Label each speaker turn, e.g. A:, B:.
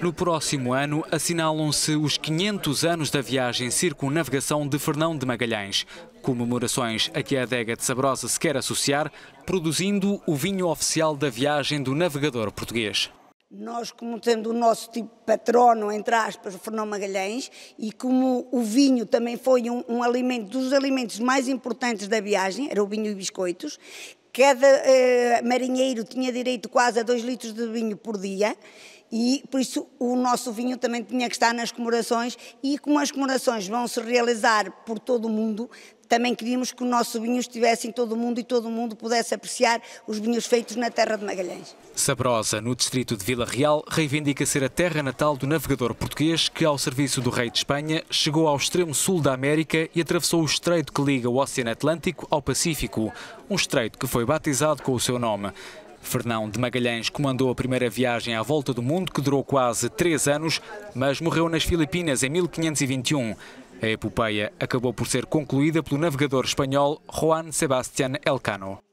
A: No próximo ano assinalam-se os 500 anos da viagem circunnavegação de Fernão de Magalhães. Comemorações a que a adega de Sabrosa se quer associar, produzindo o vinho oficial da viagem do navegador português.
B: Nós, como tendo o nosso tipo patrono, entre aspas, o Fernão Magalhães, e como o vinho também foi um, um, alimento, dos alimentos mais importantes da viagem, era o vinho e biscoitos, cada eh, marinheiro tinha direito quase a 2 litros de vinho por dia, e por isso o nosso vinho também tinha que estar nas comemorações e como as comemorações vão se realizar por todo o mundo, também queríamos que o nosso vinho estivesse em todo o mundo e todo o mundo pudesse apreciar os vinhos feitos na terra de Magalhães.
A: Sabrosa, no distrito de Vila Real, reivindica ser a terra natal do navegador português que, ao serviço do rei de Espanha, chegou ao extremo sul da América e atravessou o estreito que liga o Oceano Atlântico ao Pacífico, um estreito que foi batizado com o seu nome. Fernão de Magalhães comandou a primeira viagem à volta do mundo, que durou quase três anos, mas morreu nas Filipinas em 1521. A epopeia acabou por ser concluída pelo navegador espanhol Juan Sebastián Elcano.